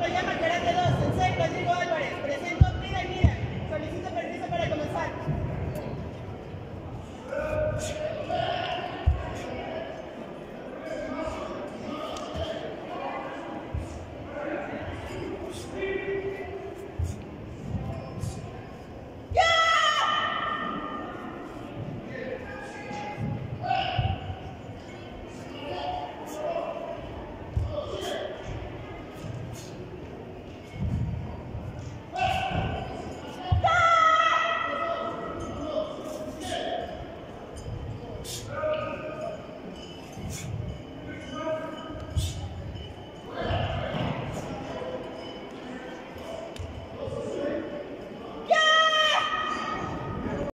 lo llama Karate